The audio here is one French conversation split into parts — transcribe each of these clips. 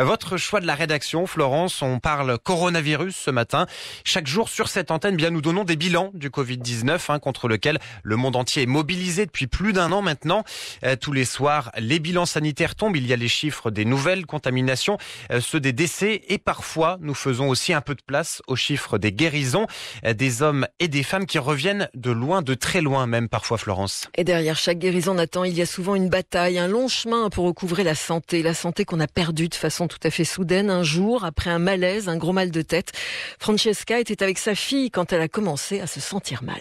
Votre choix de la rédaction, Florence, on parle coronavirus ce matin. Chaque jour sur cette antenne, bien nous donnons des bilans du Covid-19 hein, contre lequel le monde entier est mobilisé depuis plus d'un an maintenant. Euh, tous les soirs, les bilans sanitaires tombent. Il y a les chiffres des nouvelles contaminations, euh, ceux des décès et parfois nous faisons aussi un peu de place aux chiffres des guérisons, euh, des hommes et des femmes qui reviennent de loin, de très loin même parfois, Florence. Et derrière chaque guérison, Nathan, il y a souvent une bataille, un long chemin pour recouvrer la santé, la santé qu'on a perdue de façon tout à fait soudaine un jour, après un malaise, un gros mal de tête. Francesca était avec sa fille quand elle a commencé à se sentir mal.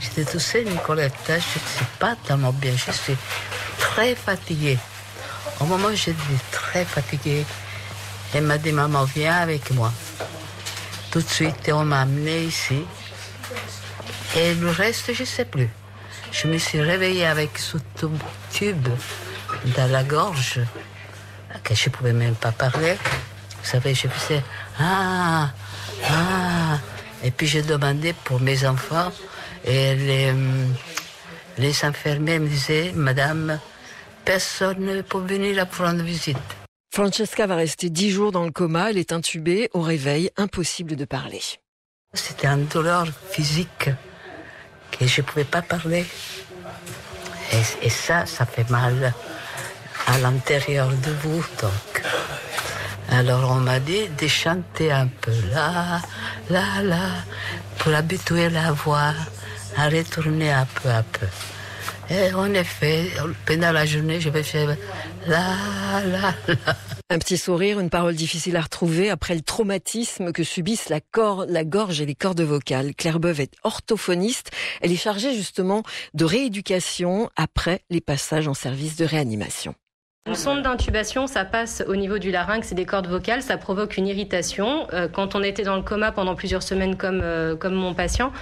J'étais tout seul, Nicoletta, je ne suis pas tellement bien, je suis très fatiguée. Au moment où j'étais très fatiguée, elle m'a dit, maman, viens avec moi. Tout de suite, on m'a amené ici. Et le reste, je ne sais plus. Je me suis réveillée avec ce tube dans la gorge que je ne pouvais même pas parler. Vous savez, je faisais Ah, ah. Et puis je demandais pour mes enfants et les, les infirmiers me disaient Madame, personne ne peut venir la prendre visite. Francesca va rester dix jours dans le coma. Elle est intubée. Au réveil, impossible de parler. C'était une douleur physique que je ne pouvais pas parler. Et, et ça, ça fait mal à l'intérieur de vous. Donc. Alors on m'a dit de chanter un peu là, là, là, pour habituer la voix à retourner un peu à peu. Et en effet, pendant la journée, je vais faire là, là, là. Un petit sourire, une parole difficile à retrouver après le traumatisme que subissent la, la gorge et les cordes vocales. Claire Beuve est orthophoniste. Elle est chargée justement de rééducation après les passages en service de réanimation. Une sonde d'intubation, ça passe au niveau du larynx et des cordes vocales, ça provoque une irritation. Euh, quand on était dans le coma pendant plusieurs semaines comme, euh, comme mon patient,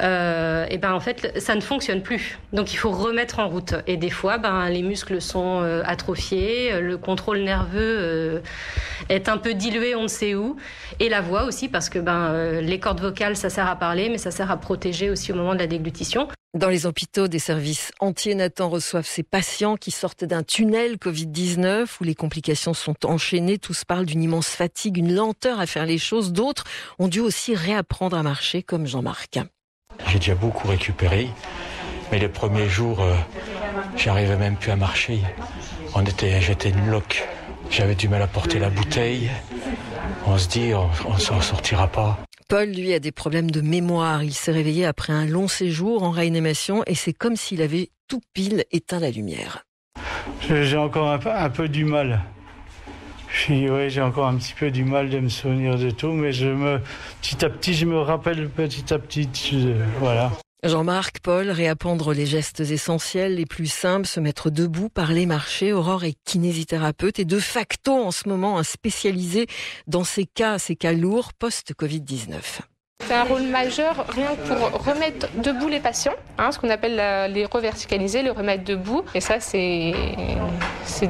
euh, et ben en fait ça ne fonctionne plus. Donc il faut remettre en route. Et des fois, ben, les muscles sont euh, atrophiés, le contrôle nerveux est un peu dilué, on ne sait où, et la voix aussi parce que ben, les cordes vocales ça sert à parler, mais ça sert à protéger aussi au moment de la déglutition. Dans les hôpitaux, des services entiers Nathan reçoivent ces patients qui sortent d'un tunnel Covid-19 où les complications sont enchaînées. Tous parlent d'une immense fatigue, une lenteur à faire les choses. D'autres ont dû aussi réapprendre à marcher, comme Jean-Marc. J'ai déjà beaucoup récupéré, mais les premiers jours, euh, j'arrivais même plus à marcher. On était, j'étais une loque. J'avais du mal à porter la bouteille. On se dit, on ne s'en sortira pas. Paul, lui, a des problèmes de mémoire. Il s'est réveillé après un long séjour en réanimation et c'est comme s'il avait tout pile éteint la lumière. J'ai encore un peu, du mal. J'ai encore un petit peu du mal de me souvenir de tout, mais je me, petit à petit, je me rappelle petit à petit. Voilà. Jean-Marc, Paul, réapprendre les gestes essentiels les plus simples, se mettre debout, parler, marcher. Aurore est kinésithérapeute et de facto en ce moment un spécialisé dans ces cas, ces cas lourds post-Covid-19. C'est un rôle majeur rien que pour remettre debout les patients, hein, ce qu'on appelle les reverticaliser, le remettre debout. Et ça, c'est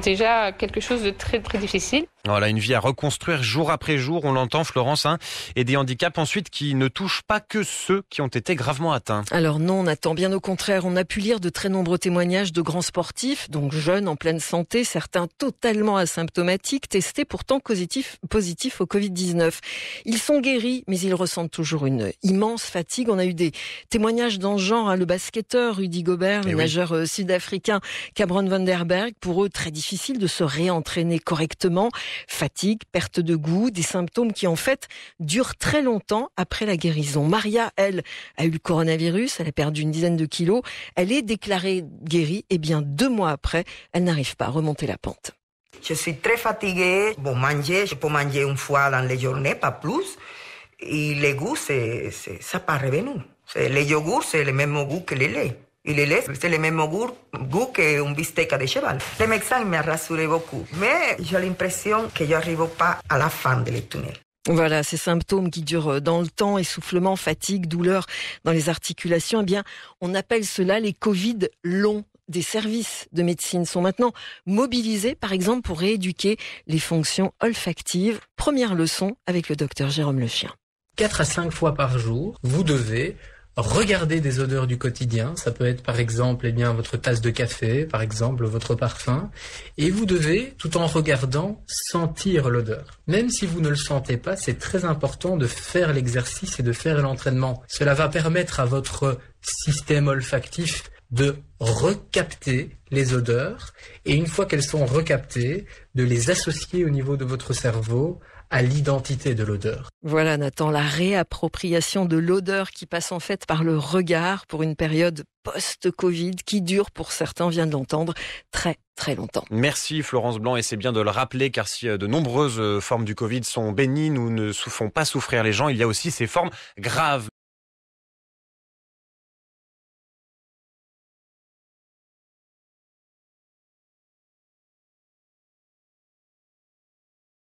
déjà quelque chose de très très difficile. Voilà, une vie à reconstruire jour après jour, on l'entend Florence, hein, et des handicaps ensuite qui ne touchent pas que ceux qui ont été gravement atteints. Alors non, on attend bien au contraire. On a pu lire de très nombreux témoignages de grands sportifs, donc jeunes en pleine santé, certains totalement asymptomatiques, testés pourtant positifs, positifs au Covid-19. Ils sont guéris, mais ils ressentent toujours une immense fatigue. On a eu des témoignages dans ce genre, hein, le basketteur Rudy Gobert, le eh nageur euh, sud-africain Cameron Vanderberg, pour eux très difficile de se réentraîner correctement. Fatigue, perte de goût, des symptômes qui en fait durent très longtemps après la guérison. Maria, elle, a eu le coronavirus, elle a perdu une dizaine de kilos, elle est déclarée guérie et bien deux mois après, elle n'arrive pas à remonter la pente. Je suis très fatiguée. Bon, manger, je peux manger une fois dans les journées, pas plus. Et les goûts, c'est, ça pas revenu. Les yogourts, c'est le même goût que les laits. Et le lait, c'est le même goût, goût qu'un bistec de cheval. Le médecin m'a rassuré beaucoup. Mais j'ai l'impression que je n'arrive pas à la fin du tunnel. Voilà, ces symptômes qui durent dans le temps, essoufflement, fatigue, douleur dans les articulations, eh bien, on appelle cela les Covid longs des services de médecine sont maintenant mobilisés, par exemple, pour rééduquer les fonctions olfactives. Première leçon avec le docteur Jérôme Le Chien. 4 à 5 fois par jour, vous devez regarder des odeurs du quotidien. Ça peut être par exemple eh bien votre tasse de café, par exemple votre parfum, et vous devez, tout en regardant, sentir l'odeur. Même si vous ne le sentez pas, c'est très important de faire l'exercice et de faire l'entraînement. Cela va permettre à votre système olfactif de recapter les odeurs et une fois qu'elles sont recaptées, de les associer au niveau de votre cerveau à l'identité de l'odeur. Voilà Nathan, la réappropriation de l'odeur qui passe en fait par le regard pour une période post-Covid qui dure pour certains, on vient de l'entendre, très très longtemps. Merci Florence Blanc et c'est bien de le rappeler car si euh, de nombreuses euh, formes du Covid sont bénignes ou ne font pas souffrir les gens, il y a aussi ces formes graves.